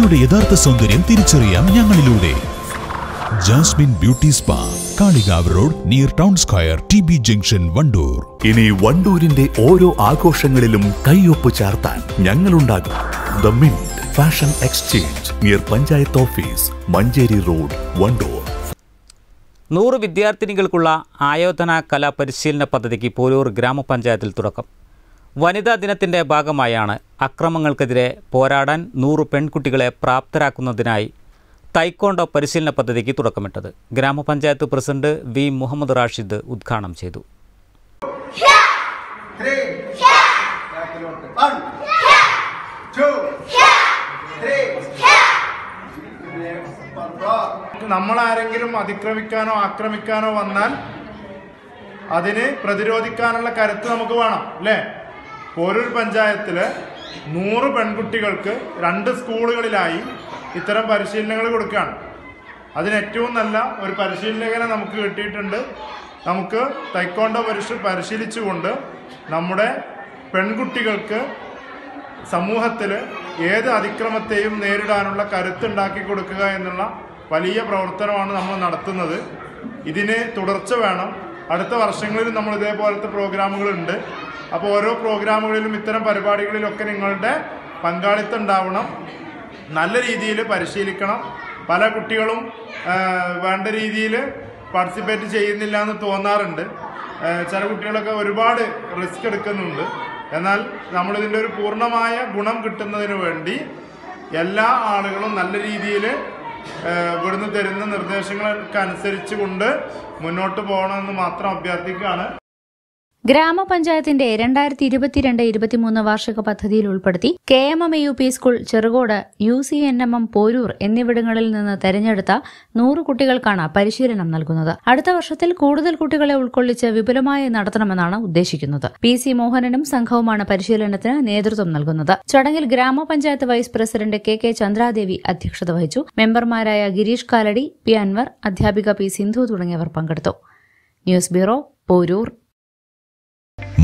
നിങ്ങളുടെ യഥാർത്ഥ സൗന്ദര്യം തിരിച്ചറിയാം ഞങ്ങളിലൂടെ. Jasmine beauty spa Kalikavu road near town square T B junction Wandoor. ഇനി വണ്ടൂരിന്റെ ഓരോ ആഘോഷങ്ങളിലും കൈയൊപ്പ് ചേർത്താൻ ഞങ്ങളുണ്ടാകും. The mint fashion exchange near panchayat office Manjeri road Wandoor. നൂറ് വിദ്യാർത്ഥിനികൾക്കുള്ള ആയോധന കലാ പരിശീലന പദ്ധതിക്ക് പോരൂർ ഗ്രാമപഞ്ചായത്തിൽ തുടക്കം. വനിതാ ദിനത്തിന്റെ ഭാഗമായാണ് അക്രമങ്ങൾക്കെതിരെ പോരാടാൻ നൂറ് പെൺകുട്ടികളെ പ്രാപ്തരാക്കുന്നതിനായി തൈക്കോണ്ടോ പരിശീലന പദ്ധതിക്ക് തുടക്കമിട്ടത്. ഗ്രാമപഞ്ചായത്ത് പ്രസിഡന്റ് വി. മുഹമ്മദ് റാഷിദ് ഉദ്ഘാടനം ചെയ്തു. നമ്മൾ ആരെങ്കിലും അതിക്രമിക്കാനോ ആക്രമിക്കാനോ വന്നാൽ അതിന് പ്രതിരോധിക്കാനുള്ള കരുത്ത് നമുക്ക് വേണം അല്ലേ? പോരൂർ പഞ്ചായത്തിൽ നൂറ് പെൺകുട്ടികൾക്ക് രണ്ട് സ്കൂളുകളിലായി ഇത്തരം പരിശീലനങ്ങൾ കൊടുക്കുകയാണ്. അതിന് ഏറ്റവും നല്ല ഒരു പരിശീലകനെ നമുക്ക് കിട്ടിയിട്ടുണ്ട്. നമുക്ക് തൈക്കോണ്ടോ പരിശ പരിശീലിച്ചുകൊണ്ട് നമ്മുടെ പെൺകുട്ടികൾക്ക് സമൂഹത്തിൽ ഏത് അതിക്രമത്തെയും നേരിടാനുള്ള കരുത്തുണ്ടാക്കി കൊടുക്കുക എന്നുള്ള വലിയ പ്രവർത്തനമാണ് നമ്മൾ നടത്തുന്നത്. ഇതിന് തുടർച്ച വേണം. അടുത്ത വർഷങ്ങളിലും നമ്മൾ ഇതേപോലത്തെ പ്രോഗ്രാമുകളുണ്ട്. അപ്പോൾ ഓരോ പ്രോഗ്രാമുകളിലും ഇത്തരം പരിപാടികളിലൊക്കെ നിങ്ങളുടെ പങ്കാളിത്തം ഉണ്ടാവണം. നല്ല രീതിയിൽ പരിശീലിക്കണം. പല കുട്ടികളും വേണ്ട രീതിയിൽ പാർട്ടിസിപ്പേറ്റ് ചെയ്യുന്നില്ല എന്ന് തോന്നാറുണ്ട്. ചില കുട്ടികളൊക്കെ ഒരുപാട് റിസ്ക് എടുക്കുന്നുണ്ട്. എന്നാൽ നമ്മളിതിന്റെ ഒരു പൂർണമായ ഗുണം കിട്ടുന്നതിന് വേണ്ടി എല്ലാ ആളുകളും നല്ല രീതിയിൽ ഇവിടുന്ന് തരുന്ന നിർദ്ദേശങ്ങൾക്ക് അനുസരിച്ച് കൊണ്ട് മുന്നോട്ട് പോകണമെന്ന് മാത്രം അഭ്യർത്ഥിക്കുകയാണ്. ഗ്രാമപഞ്ചായത്തിന്റെ രണ്ടായിരത്തി ഇരുപത്തിരണ്ട് ഇരുപത്തിമൂന്ന് വാർഷിക പദ്ധതിയിൽ ഉൾപ്പെടുത്തി K M M U P school Cherukode U C N M M Poroor എന്നിവിടങ്ങളിൽ നിന്ന് തെരഞ്ഞെടുത്ത നൂറ് കുട്ടികൾക്കാണ് പരിശീലനം നൽകുന്നത്. അടുത്ത വർഷത്തിൽ കൂടുതൽ കുട്ടികളെ ഉൾക്കൊള്ളിച്ച് വിപുലമായി നടത്തണമെന്നാണ് ഉദ്ദേശിക്കുന്നത്. പി സി മോഹനനും സംഘവുമാണ് പരിശീലനത്തിന് നേതൃത്വം നൽകുന്നത്. ചടങ്ങിൽ ഗ്രാമപഞ്ചായത്ത് vice president K K Chandradevi അധ്യക്ഷത വഹിച്ചു. മെമ്പർമാരായ ഗിരീഷ് കാലടി പി അൻവർ അധ്യാപിക പി സിന്ധു തുടങ്ങിയവർ പങ്കെടുത്തു. News bureau Poroor.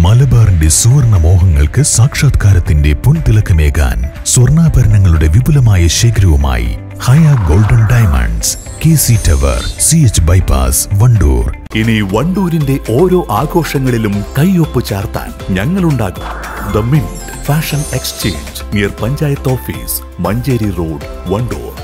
മലബാറിന്റെ സുവർണ മോഹങ്ങൾക്ക് സാക്ഷാത്കാരത്തിന്റെ പൊൻതിളക്കമേകാൻ സ്വർണാഭരണങ്ങളുടെ വിപുലമായ ശേഖരവുമായി Haya golden diamonds K C tower C H bypass Wandoor. ഇനി വണ്ടൂരിന്റെ ഓരോ ആഘോഷങ്ങളിലും കൈയൊപ്പ് ചാർത്താൻ ഞങ്ങളുണ്ടാകും. The mint fashion exchange near panchayat office Manjeri road Wandoor.